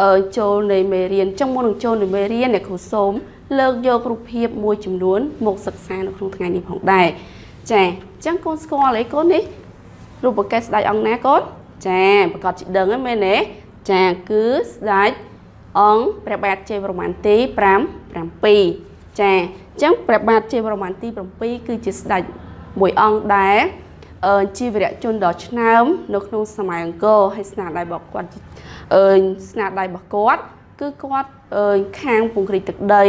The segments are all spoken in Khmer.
អឺចូលនៃមេរៀនចឹងមុននឹងចូលនៃមេរៀនអ្នកគ្រូសូមលើកយករូបភាពមួយចំនួនមកសិក្សានៅក្នុងថ្ងៃនេះផងដែរចាអញ្ចឹងកូនស្គាល់អីកូននេះរូបកេតស្ដេចអង្គណាកូនចាប្រកាសជាដឹងហ្នឹងមែនទេចាគឺស្ដេចអង្គព្រះបាទជ័យវរ្ម័នទី5 7ចាអញ្ចឹងព្រះបាទជ័យវរ្ម័នទី7គឺជាស្ដេចមួយអង្គដែលអឺ ជីវរៈជនដ៏ឆ្នើមនៅក្នុងសម័យអង្គរហើយស្នាដៃរបស់គាត់អឺស្នាដៃរបស់គាត់ គឺគាត់អឺខាងពង្រីកទឹកដី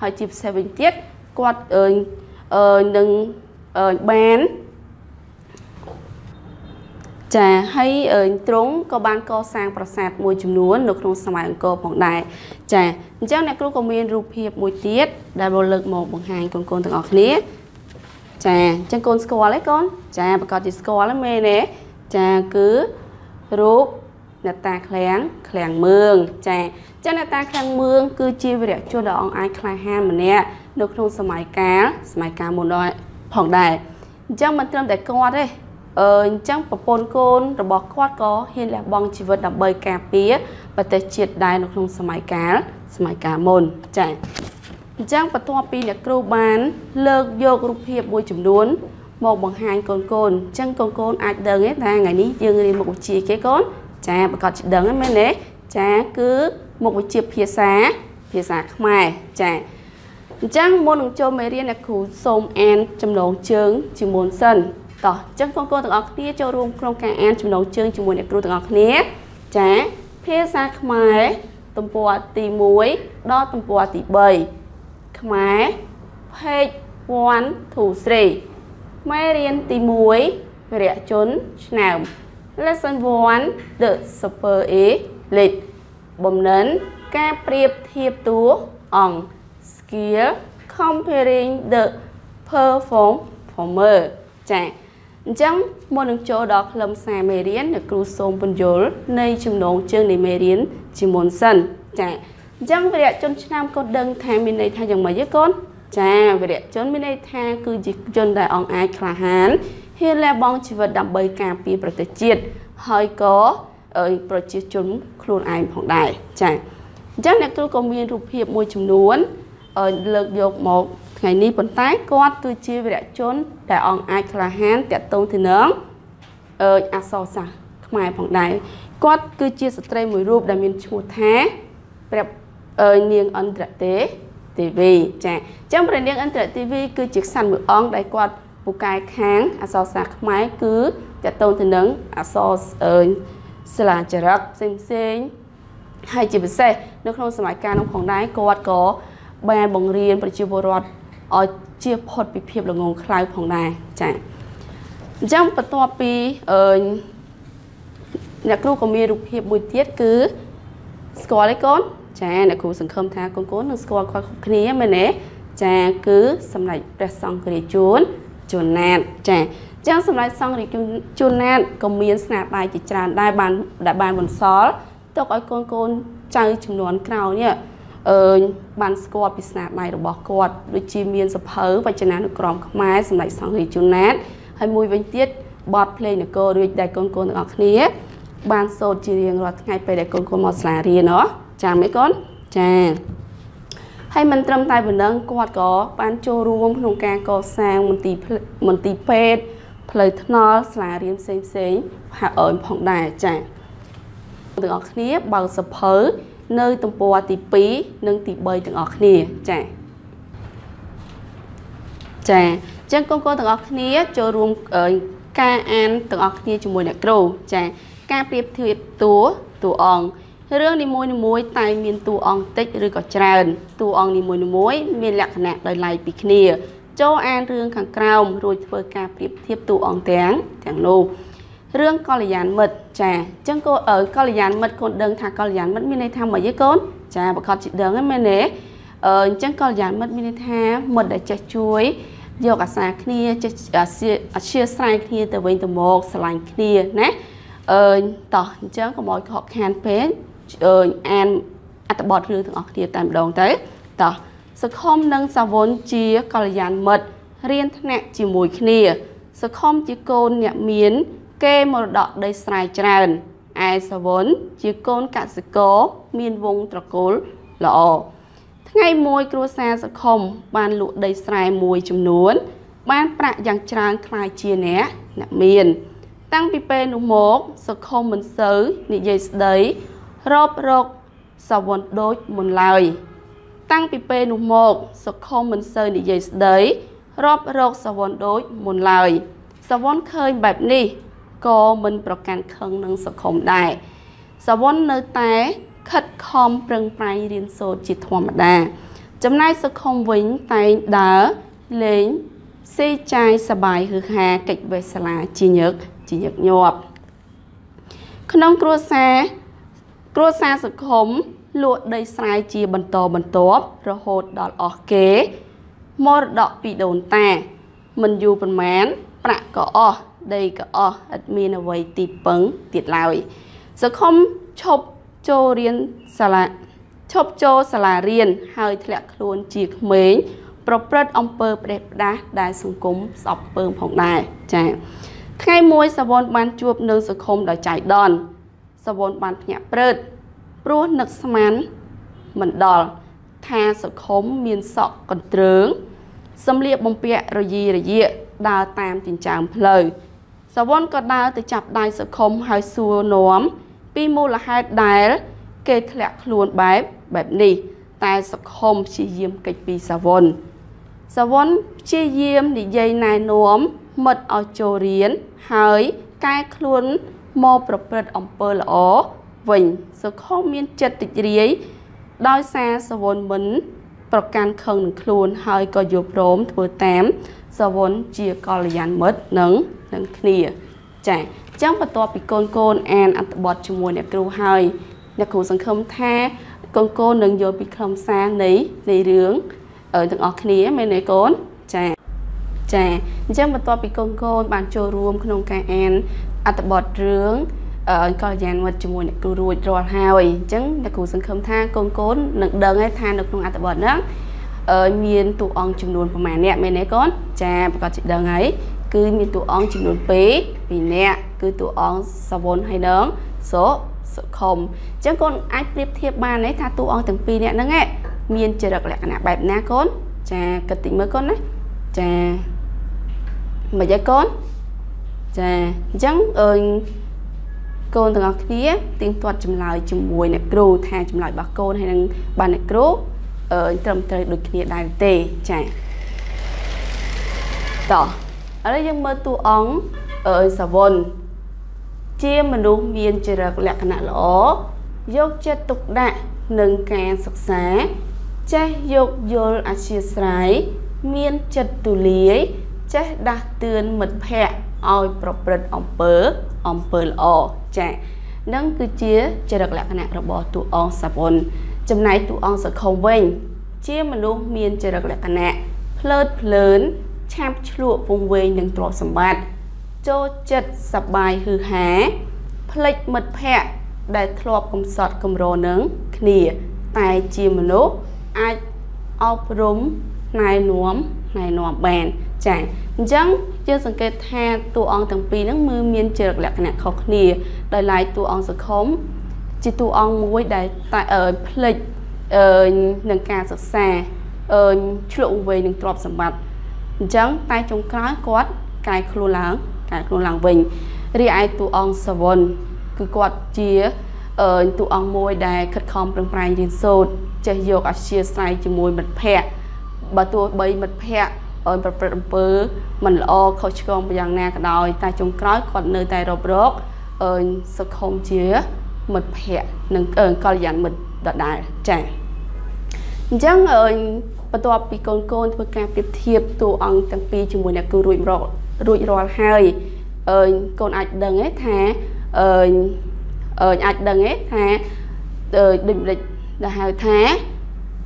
ហើយជាពិសេសវិញទៀតគាត់អឺអឺនឹងអឺបានចាហើយទ្រង់ក៏បានកសាងប្រាសាទមួយចំនួននៅក្នុងសម័យអង្គរផងដែរចាអញ្ចឹងអ្នកគ្រូក៏មានរូបភាពមួយទៀតដែលមកលើកមកបង្ហាញកូនៗទាំងអស់គ្នា ចាអញ្ចឹងកូនស្គាល់ទេកូនចាប្រកាសជាស្គាល់ហ្នឹងមែនទេចាគឺរូបអ្នកតាឃ្លាំងឃ្លាំងមឿងចាចឹងអ្នកតាឃ្លាំងមឿងគឺជាវីរៈជនដ៏អង្អាចក្លាហានម្នាក់នៅក្នុងសម័យកាលសម័យកាលមុនដល់ផងដែរអញ្ចឹងមិនត្រឹមតែគាត់ទេអឺអញ្ចឹងប្រពន្ធកូនរបស់គាត់ក៏ហ៊ានលះបង់ជីវិតដើម្បីការពារប្រទេសជាតិដែរនៅក្នុងសម័យកាលសម័យកាលមុនចា៎ អញ្ចឹងបន្ទាប់ពីអ្នកគ្រូបាន លើកយករូបភាពមួយចំនួន មកបង្ហាញកូនកូនអញ្ចឹងកូនកូនអាចដឹងទេថាថ្ងៃនេះយើងរៀនមុខវិជ្ជាគេកូនចាប្រកាសជាដឹងហ្នឹងមែនទេចាគឺមុខវិជ្ជាភាសាភាសាខ្មែរចាអញ្ចឹងមុននឹងចូលមេរៀនអ្នកគ្រូសូមអានចំណងជើងជាមុនសិនតោះអញ្ចឹងបងប្អូនទាំងអស់គ្នាចូលរួមក្នុងការអានចំណងជើងជាមួយអ្នកគ្រូទាំងអស់គ្នាចាភាសាខ្មែរទំព័រទី1ដល់ទំព័រទី3 ខ្មែរ page 1 2 3មេរៀនទី1វរៈជនឆ្នើម lesson 1 the super a lit បំណិនការប្រៀបធៀបតួអង្គ skill comparing the performer ចា៎អញ្ចឹងមុននឹងចូលដល់ខ្លឹមសារមេរៀនអ្នកគ្រូសូមពន្យល់នៃចំណងជើងនៃមេរៀនជាមុនសិនចា អញ្ចឹងវិរៈជនឆ្នាំកូនដឹងថាមានន័យថាយ៉ាងម៉េចទេកូនចាវិរៈជនមានន័យថាគឺជាជនដែលអង្អាចក្លាហានហ៊ានលះបង់ជីវិតដើម្បីការពារប្រទេសជាតិហើយក៏ប្រជាជនខ្លួនឯងផងដែរចាអញ្ចឹងអ្នកគ្រូក៏មានរូបភាពមួយចំនួនលើកយកមកថ្ងៃនេះប៉ុន្តែគាត់គឺជាវីរៈជនដែលអង្គអាចក្លាហានតាក់ទងទៅនឹងអឺអសរសាស្ត្រខ្មែរផងដែរគាត់គឺជាស្ត្រីមួយរូបដែលមានឈ្មោះថាព្រះ នាងអន្តរទេទេវីចាអញ្ចឹងព្រះនាងអន្តរទេវីគឺជាក្សត្រមួយអង្គដែលគាត់ពូកែខាងអសរសាស្ត្រខ្មែរគឺតាក់ទងទៅនឹងអសរអឺសិលាចារឹកផ្សេងផ្សេងហើយជាពិសេសនៅក្នុងសម័យកាលនោះផងដែរគាត់ក៏បានបង្រៀនប្រជាពលរដ្ឋឲ្យជៀសផុតពីភាពល្ងងខ្លៅផងដែរចា៎អញ្ចឹងបន្ទាប់ពីអឺអ្នកគ្រូក៏មានរូបភាពមួយទៀតគឺស្គាល់ទេកូន ចាអ្នកគ្រូសង្ឃឹមថាកូនកូននឹងស្គាល់គាត់គ្រប់គ្នាមែនទេចាគឺសម្ដេចព្រះសង្ឃរាជជួនជួនណាតចាចឹងសម្ដេចសង្ឃរាជជួនណាតក៏មានស្នាដៃជាច្រើនដែរបានដែលបានបន្សល់ទុកឲ្យកូនកូនចៅចំនួនក្រោយនេះអឺបានស្គាល់ពីស្នាដៃរបស់គាត់ដូចជាមានសភៅវចនានុក្រមខ្មែរសម្ដេចសង្ឃរាជជណាតហើយមួយវិញទៀតបទភ្លេងនគររាជដែលកូនកូនទាំងអស់គ្នា បានសូត្រជារៀងរាល់ថ្ងៃពេលដែលកូនកូនមកសាលារៀនណោះ ចាំអីកូនចាហើយមិនត្រឹមតែប៉ុណ្ណឹងគាត់ក៏បានចូលរួមក្នុងការកសាងមន្ទីរមន្ទីរពេទ្យផ្លូវថ្នល់សាលារៀនផ្សេងផ្សេងហាក់អើយផងដែរចាទាំងអស់គ្នាបើកសភៅនៅទំព័រទី2និងទី3ទាំងអស់គ្នាចា៎ចា៎អញ្ចឹងកូនកូនទាំងអស់គ្នាចូលរួមការអានទាំងអស់គ្នាជាមួយអ្នកគ្រូចា៎ការប្រៀបធៀបតួតួអង្គ រឿងនីមួយៗតែមានតួអង្គតិចឬក៏ច្រើនតួអង្គនីមួយៗមានលក្ខណៈដោយឡែកពីគ្នា ចូលអានរឿងខាងក្រោមរួចធ្វើការប្រៀបធៀបតួអង្គទាំងទាំងនោះរឿងកល្យានមិត្តចាអញ្ចឹងកូនកល្យានមិត្តកូនដឹងថាកល្យានមិត្តមានន័យថាម៉េចទេកូនចាប្រកាសជាដឹងហ្នឹងមែនទេអឺអញ្ចឹងកល្យានមិត្តមានន័យថាមិត្តដែលចេះជួយយកអាសាគ្នាចេះអធិស្ឋានគ្នាទៅវិញទៅមកស្រឡាញ់គ្នាណាអឺតោះអញ្ចឹងកុំឲ្យខកខានពេក អានអត្ថបទរឿងទាំងអស់គ្នាតែម្ដងទៅតោះសខុមនិងសាវុនជាកល្យានមិត្តរៀនថ្នាក់ជាមួយគ្នាសខុមជាកូនអ្នកមាន គេមរតកដីស្រែច្រើនឯសាវុនជាកូនកសិករមានវងត្រកូលល្អថ្ងៃមួយគ្រួសារសខុមបានលក់ដីស្រែមួយចំនួន បានប្រាក់យ៉ាងច្រើនខ្លាយជាអ្នកអ្នកមាន តាំងពីពេលនោះមកសខុមមិនសូវនិយាយស្ដី រອບរកសាវុនដូចមុនឡើយ តាំងពីពេលនោះមកសុខុមមិនសូវនិយាយស្ដីរាប់រកសាវ័នដូចមុនឡើយសាវ័នឃើញបែបនេះក៏មិនប្រកាន់ខឹងនឹងសុខុមដែរសាវ័ននៅតែខិតខំប្រឹងប្រែងរៀនសូត្រជាធម្មតា ចំណែកសុខុមវិញតែងដើរលេងសេចាយសបាយហឺហាកិច្ចវេសាលាជាញឹកជាញឹកញាប់ក្នុងគ្រួសារ គ្រួសារសុខុមលក់ដីស្រែជាបន្តបន្ទាប់រហូតដល់អស់គេមរតកពីដូនតា មិនយូរប៉ុន្មានប្រាក់ក៏អស់ដីក៏អស់ឥតមានអ្វីទីពឹងទៀតឡើយសង្គមឈប់ចូលរៀនសាលាឈប់ចូលសាលារៀនហើយធ្លាក់ខ្លួនជាក្មេងប្រព្រឹត្តអំពើផ្ដេសផ្ដាសដែលសង្គមស្អប់ពើងផងដែរចា៎ថ្ងៃមួយសវនបានជួបនឹងសង្គមដោយចៃដន្យ សវនបានភ្ញាក់ព្រឹត្តព្រោះនឹកស្មានមិនដល់ថាសុខុមមានសក់កន្ទ្រើងសំលៀកបំពាក់រយីរយាកដើរតាមចិញ្ចើមផ្លូវសវណ្ណក៏ដើរទៅចាប់ដៃសុខុមហើយសួរនាំពីមូលហេតុដែល គេធ្លាក់ខ្លួនបែបបែបនេះ តែសុខុមព្យាយាមកិច្ចពីសវណ្ណសវណ្ណព្យាយាមនិយាយណែនាំមិត្តឲ្យចូលរៀនហើយកែខ្លួន មកប្រព្រឹត្តអំពើល្អវិញសុខុមមានចិត្តតិចរាយដោយសារសវនមិន ប្រកាន់ខឹងនឹងខ្លួន ហើយក៏យល់ព្រមធ្វើតាមសវនជាកល្យានមិត្តនឹងនឹងគ្នា ចា៎អញ្ចឹងបន្ទាប់ពីកូនកូនអានអត្ថបទជាមួយអ្នកគ្រូហើយអ្នកគ្រូសង្ឃឹមថាកូនកូននឹងយល់ពីខ្លឹមសារនៃនៃរឿងទាំងអស់គ្នាមែនទេកូនចា៎ចា៎អញ្ចឹងបន្ទាប់ពីកូនកូនបានចូលរួមក្នុងការអាន អត្ថបទរឿងកល្យានមិត្តជាមួយអ្នកគ្រូរួចរាល់ហើយអញ្ចឹងអ្នកគ្រូសង្ឃឹមថាកូនកូននឹងដឹងហើយថានៅក្នុងអត្ថបទហ្នឹងអឺមានតួអង្គចំនួនប្រមាណអ្នកមែនទេកូនចាប្រកាសជាដឹងហើយគឺមានតួអង្គចំនួន2 2នាក់គឺតួអង្គសវុនហើយនឹងសុសុខុមអញ្ចឹងកូនអាចប្រៀបធៀបបានទេថាតួអង្គទាំងពីរនាក់ហ្នឹងមានចរិតលក្ខណៈបែបណាកូនចាគិតតិចមើលកូនណាចាមិនអីកូន ចាអញ្ចឹងអឺកូនទាំងអស់គ្នាទៀងទាត់ចម្លើយជាមួយអ្នកគ្រូថាចម្លើយរបស់កូនហើយនឹងបានអ្នកគ្រូអឺត្រឹមត្រូវដូចគ្នាដែរទេចា៎តោះឥឡូវយើងមើលតួអង្គអឺសាវុនជាមនុស្សមានចរិតលក្ខណៈល្អយកចិត្តទុកដាក់នឹងការសិក្សាចេះយោគយល់អធិស្ស្រ័យមានចិត្តទូលាយចេះដាស់តឿនមិត្តភ័ក្តិ ឲ្យប្រព្រឹត្តអំពើអំពើល្អចានឹងគឺជាចរិតលក្ខណៈរបស់តួអង្គសាវុនចំណែកតួអង្គសខុមវិញ ជាមនុស្សមានចរិតលក្ខណៈភ្លើតភ្លើនឆាប់ឆ្លក់ពងវែងនឹងទ្រព្យសម្បត្តិចូលចិត្តសបាយហឺហាផ្លិចមិត្តភ័ក្តិដែលធ្លាប់កំសត់កំរនឹងគ្នា តែជាមនុស្សអាចអប់រំណែនាំណែនាំបានចាអញ្ចឹង យើងសង្កេតថាតួអង្គទាំងពីរហ្នឹងមើលមានចរិតលក្ខណៈខុសគ្នាដោយឡែកតួអង្គសខុមជាតួអង្គមួយដែលតែអឺផ្លិចអឺនឹងការសិក្សាអឺឆ្លុះវ័យនឹងទ្រព្យសម្បត្តិអញ្ចឹងតែចុងក្រោយគាត់កែខ្លួនឡើងកែខ្លួនឡើងវិញរីឯតួអង្គសវុនគឺគាត់ជាអឺតួអង្គមួយដែលខិតខំប្រឹងប្រែងរៀនសូត្រចេះយកអធ្យាស្រ័យជាមួយមិត្តភ័ក្តិបើទោះបីមិត្តភ័ក្តិ ឲ្យប្រព្រឹត្តអំពើមិនល្អខុសឆ្គងយ៉ាងណាក៏ដោយតែចុងក្រោយគាត់នៅតែរករកអឺសុខុមជាមិត្តភ័ក្តិនិងកល្យានមិត្តដដែលចា៎អញ្ចឹងអឺបន្ទាប់ពីកូនកូនធ្វើការប្រៀបធៀបតួអង្គទាំងពីរជាមួយអ្នកគ្រូរួចរករួចរាល់ហើយអឺកូនអាចដឹងទេថាអឺអឺអាចដឹងទេថាអឺដូចម្ដេចដែលហៅថា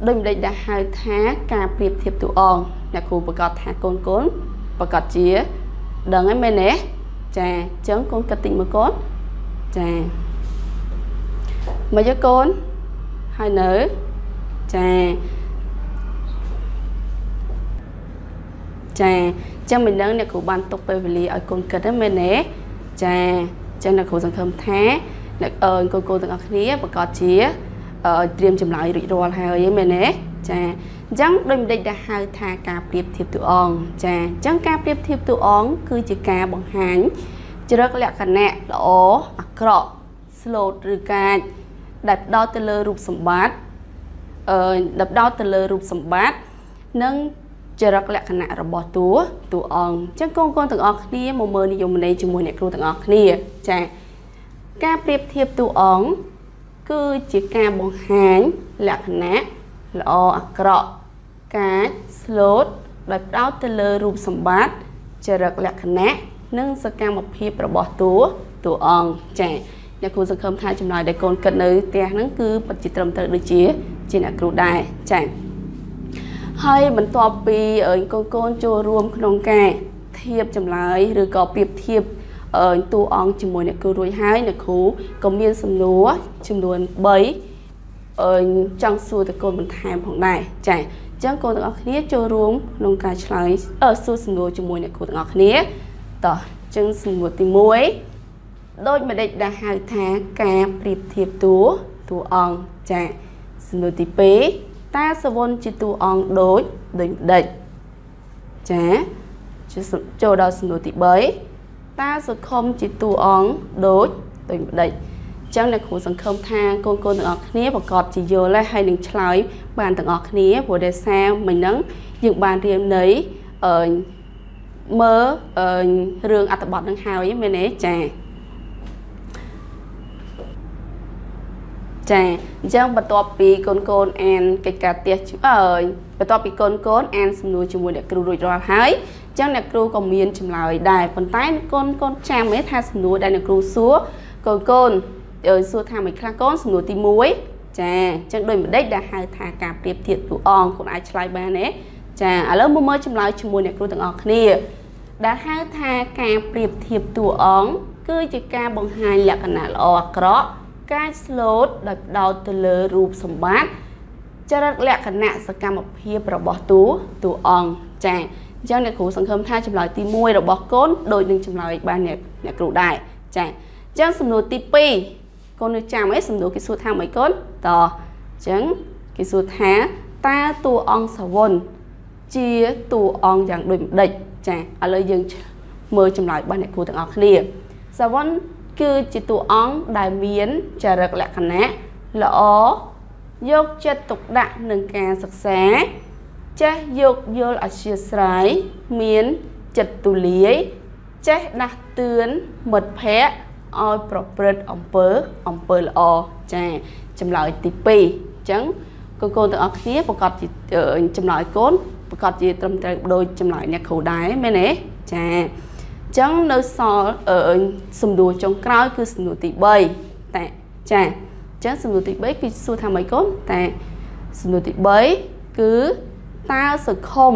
ដូចម្ដេចដែលហៅថាការប្រៀបធៀបតួអង្គ អ្នកគ្រូប្រកាសថាកូនកូនប្រកាសជា ដឹងហើយមែនទេចាអញ្ចឹងកូនគិតតិចមើលកូនចាមកយកកូនហើយនៅចាចាអញ្ចឹងមិនដឹងអ្នកគ្រូបានទុកពេលវេលាឲ្យកូនគិតហ្នឹងមែនទេចាអញ្ចឹងអ្នកគ្រូសង្ឃឹមថាអ្នកអើកូនកូនទាំងអស់គ្នាប្រកាសជាត្រៀមចម្លើយរួចរាល់ហើយមែនទេ ចាអញ្ចឹងដូចម្ដេចដែលហៅថាការប្រៀបធៀបតួអង្គចាអញ្ចឹងការប្រៀបធៀបតួអង្គគឺជាការបង្ហាញចរិតលក្ខណៈល្អអាក្រក់ slot ឬការដែលផ្ដោតទៅលើរូបសម្បត្តិអឺដែលផ្ដោតទៅលើរូបសម្បត្តិនិងចរិតលក្ខណៈរបស់តួតួអង្គអញ្ចឹងកូនកូនទាំងអស់គ្នាមកមើលនិយមន័យជាមួយអ្នកគ្រូទាំងអស់គ្នាចាការប្រៀបធៀបតួអង្គគឺជាការបង្ហាញលក្ខណៈ ល្អអាក្រក់កាច slot ដោយផ្ដោតទៅលើរូបសម្បត្តិចរិតលក្ខណៈនិងសកម្មភាពរបស់តួតួអង្គចា៎អ្នកគ្រូសង្ឃឹមថាចម្លើយដែលកូនគិតនៅផ្ទះហ្នឹងគឺពិតជាត្រឹមត្រូវដូចជាជាអ្នកគ្រូដែរចា៎ហើយបន្ទាប់ពីកូនកូនចូលរួមក្នុងការធៀបចម្លើយឬក៏ប្រៀបធៀបតួអង្គជាមួយអ្នកគ្រូរួចហើយអ្នកគ្រូក៏មានសំណួរចំនួន3 អឺចង់សួរតកូនបន្ថែមផងដែរចា៎អញ្ចឹងកូនទាំងអស់គ្នាចូលរួមក្នុងការឆ្លើយអឺសួរសំណួរជាមួយអ្នកគ្រូទាំងអស់គ្នាតោះអញ្ចឹងសំណួរទី1ដូចម្ដេចដែលហៅថាការប្រៀបធៀបតួតួអង្គចា៎សំណួរទី2តើសវុនជាតួអង្គដូចដូចម្ដេចចា៎ចូលដល់សំណួរទី3តើសុខុមជាតួអង្គដូចដូចម្ដេច ចឹងអ្នកគ្រូសង្ឃឹមថាកូនកូនទាំងអស់គ្នាប្រកបជាយល់ហើយនឹងឆ្លើយបានទាំងអស់គ្នាព្រោះដែលសារមិញហ្នឹងយើងបានរៀននៃអឺមើលអឺរឿងអត្ថបទនឹងហើយមែនទេចាចាអញ្ចឹងបន្ទាប់ពីកូនកូនអានកិច្ចការផ្ទះអើយបន្ទាប់ពីកូនកូនអានសំណួរជាមួយអ្នកគ្រូរួចរាល់ហើយអញ្ចឹងអ្នកគ្រូក៏មានចម្លើយដែរប៉ុន្តែកូនកូនចាំទេថាសំណួរដែលអ្នកគ្រូសួរកូនកូន សួរថាមិនខ្លះកូនសំណួរទី1ចាអញ្ចឹងដូចម្ដេចដែលហៅថាការប្រៀបធៀបតួអង្គកូនអាចឆ្លើយបានទេចាឥឡូវមកមើលចម្លើយជាមួយអ្នកគ្រូទាំងអស់គ្នាដែលហៅថាការប្រៀបធៀបតួអង្គគឺជាការបង្ហាញលក្ខណៈល្អអាក្រក់ការ slot ដោយផ្ដោតទៅលើរូបសម្បត្តិចរិតលក្ខណៈសកម្មភាពរបស់តួតួអង្គចាអញ្ចឹងអ្នកគ្រូសង្ឃឹមថាចម្លើយទី1របស់កូនដូចនឹងចម្លើយបានអ្នកអ្នកគ្រូដែរចាអញ្ចឹងសំណួរទី2 កូននៅចាំអីសំណួរគេសួរថាម៉េចកូនតអញ្ចឹងគេសួរថាតើតួអង្គសវុនជាតួអង្គយ៉ាងដូចម្ដេចចាឥឡូវយើងមើលចម្លើយរបស់អ្នកគ្រូទាំងអស់គ្នាសវុនគឺជាតួអង្គដែលមានចរិតលក្ខណៈល្អយកចិត្តទុកដាក់នឹងការសិក្សាចេះយោគយល់អធ្យាស្រ័យមានចិត្តទូលាយចេះដាស់តឿនមិត្តភ័ក្តិ ឲ្យប្រព្រឹត្តអំពើអំពើល្អចាចម្លើយទី2អញ្ចឹងកូនកូនទាំងអស់គ្នាប្រកាសជាចម្លើយកូនប្រកាសជាត្រឹមត្រូវដូចចម្លើយអ្នកគ្រូដែរមែនទេចាអញ្ចឹងនៅសល់សំណួរចុងក្រោយគឺសំណួរទី3តែចាអញ្ចឹងសំណួរទី3គឺសួរថាម៉េចកូនតែសំណួរទី3គឺតើសង្ឃុំ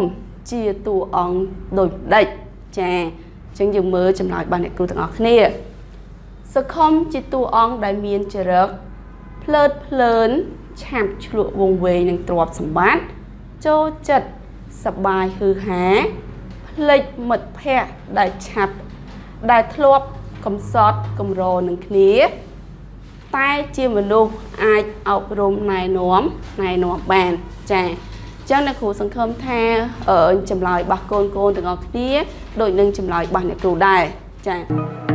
ជាតួអង្គដូចម្ដេចចាអញ្ចឹងយើងមើលចម្លើយរបស់អ្នកគ្រូទាំងអស់គ្នា សង្ឃុំជាតួអង្គដែលមានចរិតភ្លើតភ្លើនឆាប់ឆ្លក់វងវែងនឹងទ្រព្យសម្បត្តិចូលចិត្តសបាយហឺហាផ្លេចមិត្តភ័ក្តិដែលឆាប់ដែលធ្លាប់កំសត់កំរនឹងគ្នា តែជាមនុស្សអាចអប់រំណែនាំណែនាំបានចា៎ចឹងអ្នកគ្រូសង្ឃឹមថាចម្លើយរបស់កូនកូនទាំងអស់គ្នាដូចនឹងចម្លើយរបស់អ្នកគ្រូដែរចា៎